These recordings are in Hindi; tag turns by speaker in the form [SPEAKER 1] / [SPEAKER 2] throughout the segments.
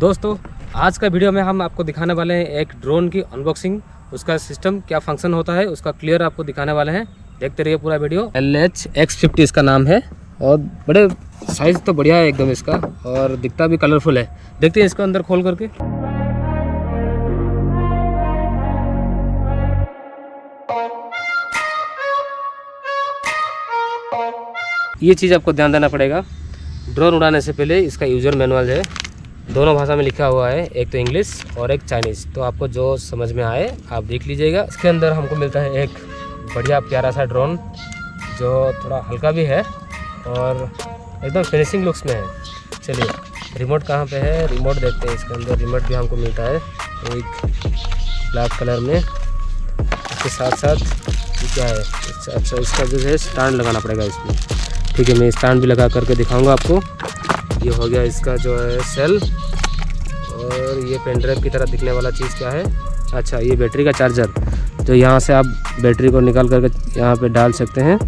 [SPEAKER 1] दोस्तों, आज का वीडियो में हम आपको दिखाने वाले हैं एक ड्रोन की अनबॉक्सिंग उसका सिस्टम क्या फ़ंक्शन होता है, उसका क्लियर आपको दिखाने वाले हैं। देखते रहिए पूरा video. L H X fifty इसका नाम है। और बड़े साइज़ तो बढ़िया है एकदम इसका, और दिखता भी कलरफुल है। देखते हैं इसको अंदर खोल करके। ये चीज़ आपको ध्यान देना पड़ेगा। ड्रोन उड़ाने से पहले इसका यूज़र मैनुअल है। दोनों भाषा में लिखा हुआ है, एक तो इंग्लिश और एक चाइनीज़ तो आपको जो समझ में आए, आप देख लीजिएगा। इसके अंदर हमको मिलता है एक बढ़िया प्यारा सा ड्रोन जो थोड़ा हल्का भी है और एकदम फिनिशिंग लुक्स में है। चलिए रिमोट कहाँ पे है? रिमोट देखते हैं इसके अंदर। रिमोट भी हमको मिलता है एक ब्लैक कलर में। इसके साथ साथ क्या है? अच्छा अच्छा इसका जो है स्टैंड लगाना पड़ेगा इसमें। ठीक है, मैं स्टैंड भी लगा करके दिखाऊँगा आपको। ये हो गया इसका जो है सेल और ये पेन ड्राइव की तरह दिखने वाला चीज़ क्या है? अच्छा ये बैटरी का चार्जर तो यहाँ से आप बैटरी को निकाल करके यहाँ पे डाल सकते हैं।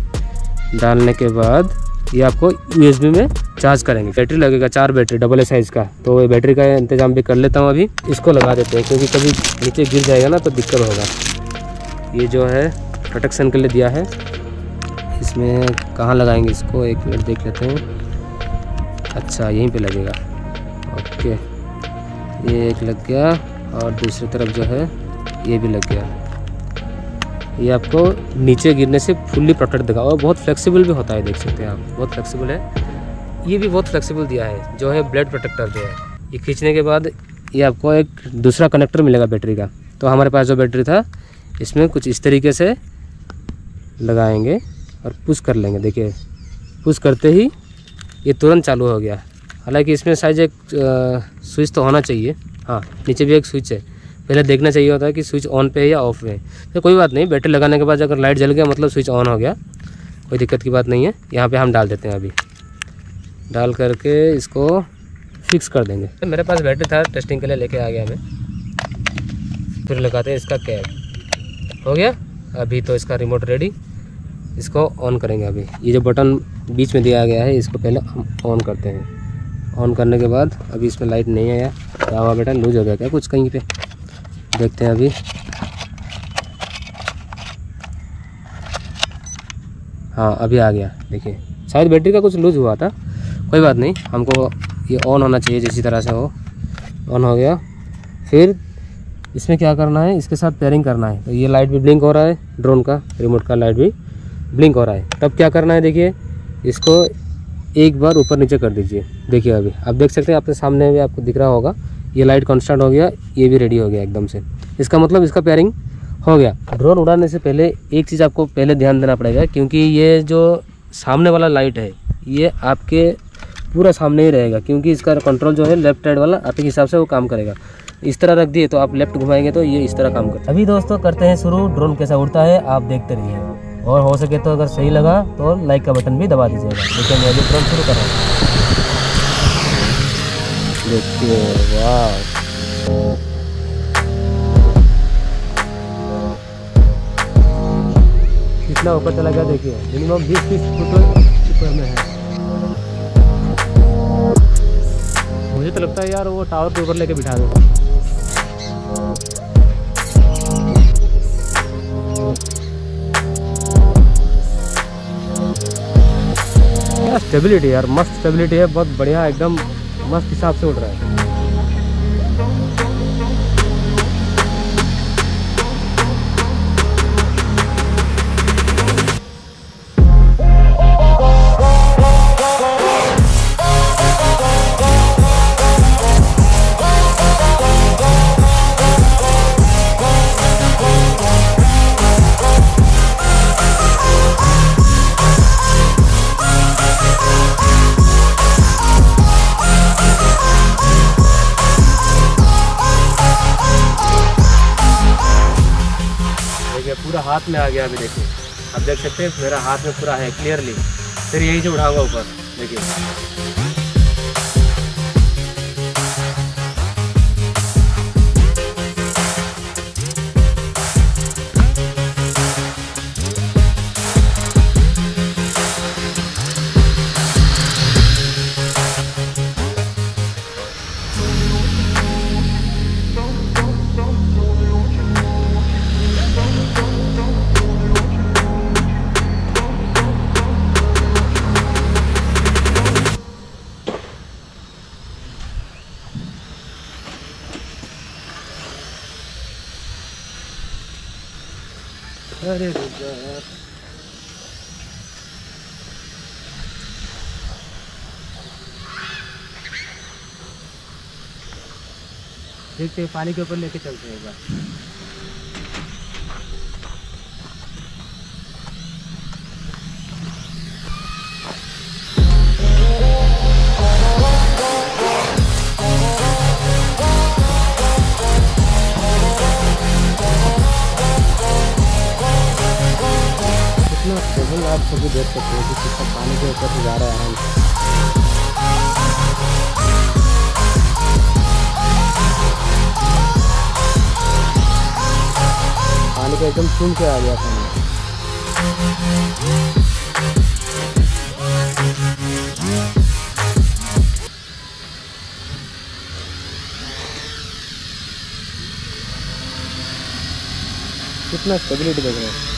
[SPEAKER 1] डालने के बाद ये आपको यूएसबी में चार्ज करेंगे। बैटरी लगेगा, चार बैटरी डबल ए साइज़ का। तो ये बैटरी का इंतज़ाम भी कर लेता हूँ अभी। इसको लगा देते हैं, क्योंकि कभी नीचे गिर जाएगा ना तो दिक्कत होगा। ये जो है प्रोटेक्शन के लिए दिया है। इसमें कहाँ लगाएँगे इसको? एक मिनट देख लेते हैं। अच्छा यहीं पे लगेगा। ओके। ये एक लग गया और दूसरी तरफ़ जो है, ये भी लग गया। ये आपको नीचे गिरने से फुल्ली प्रोटेक्ट देगा और बहुत फ्लेक्सिबल भी होता है, देख सकते हैं आप। बहुत फ्लेक्सिबल है। ये भी बहुत फ्लेक्सिबल दिया है, जो है ब्लड प्रोटेक्टर जो है। ये खींचने के बाद ये आपको एक दूसरा कनेक्टर मिलेगा बैटरी का। तो हमारे पास जो बैटरी था, इसमें कुछ इस तरीके से लगाएँगे और पुश कर लेंगे। देखिए पुश करते ही ये तुरंत चालू हो गया। हालाँकि इसमें शायद एक स्विच तो होना चाहिए। हाँ नीचे भी एक स्विच है। पहले देखना चाहिए होता है कि स्विच ऑन पे है या ऑफ़ है। तो कोई बात नहीं, बैटरी लगाने के बाद अगर लाइट जल गया मतलब स्विच ऑन हो गया, कोई दिक्कत की बात नहीं है। यहाँ पे हम डाल देते हैं अभी। डाल करके इसको फिक्स कर देंगे। तो मेरे पास बैटरी था टेस्टिंग के लिए लेके आ गया हमें फिर लगाते हैं इसका कैब हो गया? अभी तो इसका रिमोट रेडी इसको ऑन करेंगे अभी। ये जो बटन बीच में दिया गया है, इसको पहले ऑन करते हैं। ऑन करने के बाद अभी इसमें लाइट नहीं आया। क्या हुआ बेटा लूज हो गया क्या कुछ कहीं पे? देखते हैं अभी। हाँ अभी आ गया। देखिए, शायद बैटरी का कुछ लूज हुआ था। कोई बात नहीं, हमको ये ऑन होना चाहिए, जिस तरह से हो। ऑन हो गया। फिर इसमें क्या करना है? इसके साथ पेयरिंग करना है। तो ये लाइट भी ब्लिंक हो रहा है ड्रोन का रिमोट का लाइट भी ब्लिंक हो रहा है। तब क्या करना है, देखिए इसको एक बार ऊपर नीचे कर दीजिए। देखिए अभी, आप देख सकते हैं, आपके सामने भी आपको दिख रहा होगा, ये लाइट कॉन्स्टेंट हो गया, ये भी रेडी हो गया एकदम से। इसका मतलब इसका पेयरिंग हो गया। ड्रोन उड़ाने से पहले एक चीज़ आपको पहले ध्यान देना पड़ेगा, क्योंकि ये जो सामने वाला लाइट है, ये आपके पूरा सामने ही रहेगा, क्योंकि इसका कंट्रोल जो है लेफ़्ट साइड वाला, आपके हिसाब से वो काम करेगा। इस तरह रख दिए तो आप लेफ़्ट घुमाएँगे तो ये इस तरह काम करता अभी दोस्तों करते हैं शुरू ड्रोन कैसा उड़ता है, आप देखते रहिए। और हो सके तो अगर सही लगा तो लाइक का बटन भी दबा दीजिएगा। देखिए, मैं अभी ड्रोन शुरू कर रहा हूँ। देखिए कितना ऊपर चला गया, देखिए। मिनिमम बीस तीस फुट ऊपर में है। मुझे तो लगता है यार वो टावर के ऊपर लेके बिठा दो। क्या स्टेबिलिटी यार, मस्त स्टेबिलिटी है, बहुत बढ़िया, एकदम मस्त हिसाब से उड़ रहा है। देखिए पूरा हाथ में आ गया अभी देखिए। अब देख सकते हैं, मेरा हाथ में पूरा है क्लियरली फिर यही से उठाऊँगा ऊपर। देखिए। अरे रुक यार देखते पानी के ऊपर लेके चलते हैं एक बार। कितना स्टेबल आप सभी देख सकते हो कि कितना पानी के ऊपर से जा रहा है पानी को एकदम चूम के आ गया पानी कितना स्टेबिलिटी देख रहे हैं?